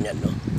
ganyan, no?